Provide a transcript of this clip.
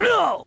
No!